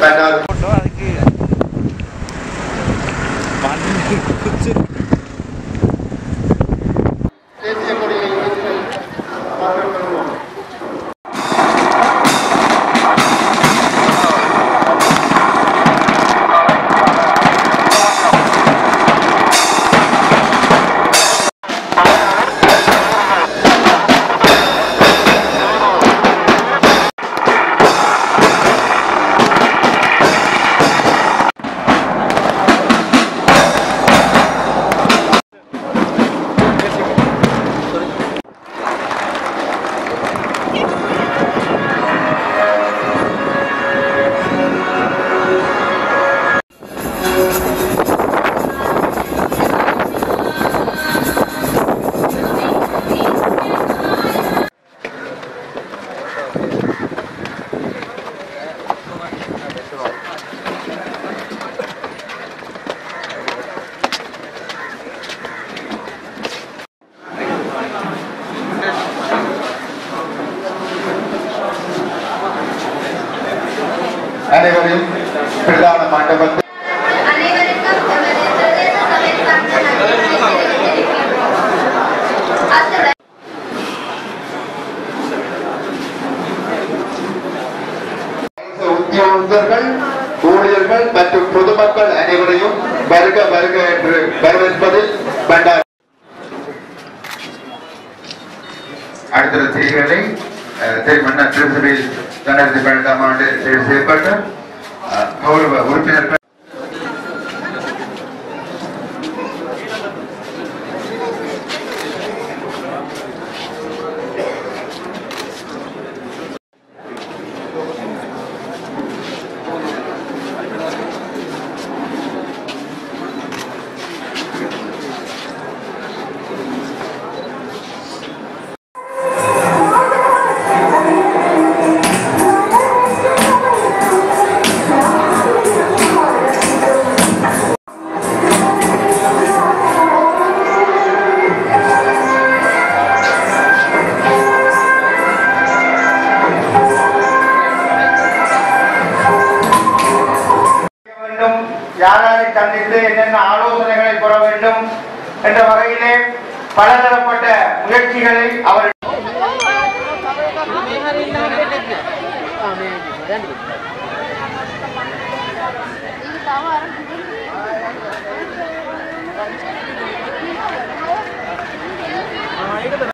பண்டார் தேசிய அனைவரையும் பிரதான மண்டபத்தில் உத்தியோகத்தர்கள் ஊழியர்கள் மற்றும் பொதுமக்கள் அனைவரையும் வருக வருக என்று வரவேற்பதில் பண்டார் அடுத்த செய்திகளை திருமண திருசபையில் ಸ್ಟ್ಯಾಂಡರ್ಡ್ పెడతామా అంటే చేపట్ట గౌరవ ఉడిపిన கௌரவ உறுப்பினர்கள் சந்தித்து என்னென்ன ஆலோசனைகளை பெற வேண்டும் என்ற வகையிலே பலதரப்பட்ட முயற்சிகளை அவர் இது தவறு